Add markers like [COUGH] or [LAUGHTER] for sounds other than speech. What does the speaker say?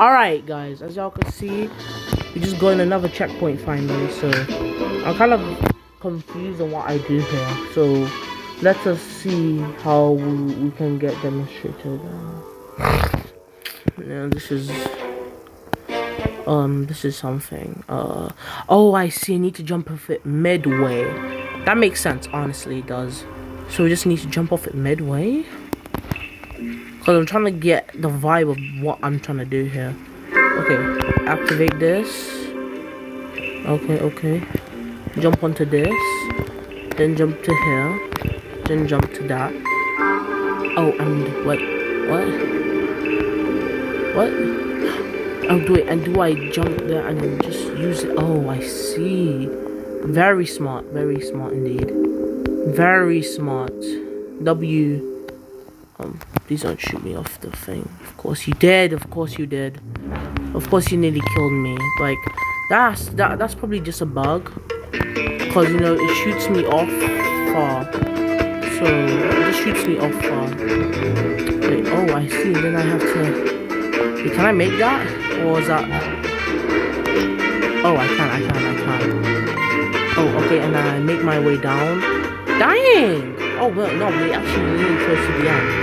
Alright, guys, as y'all can see, we just got in another checkpoint finally, so I'm kind of confused on what I do here. So let us see how we, we can get demonstrated. [LAUGHS] Yeah, this is um this is something. Uh oh I see I need to jump off it midway. That makes sense, honestly it does. So we just need to jump off it midway. Cause I'm trying to get the vibe of what I'm trying to do here. Okay, activate this. Okay, okay. Jump onto this. Then jump to here. Then jump to that. Oh, and wait, what? What? Oh, do it, and do I jump there and just use it? Oh, I see. Very smart, very smart indeed. Very smart. W. Um, please don't shoot me off the thing. Of course you did. Of course you did. Of course you nearly killed me. Like that's that. That's probably just a bug. Cause you know it shoots me off far. So it just shoots me off far. Wait. Oh, I see. Then I have to. Wait, can I make that? Or is that? Oh, I can. I can. I can. Oh, okay. And I make my way down. Dying. Oh well, no, we actually really close to the end.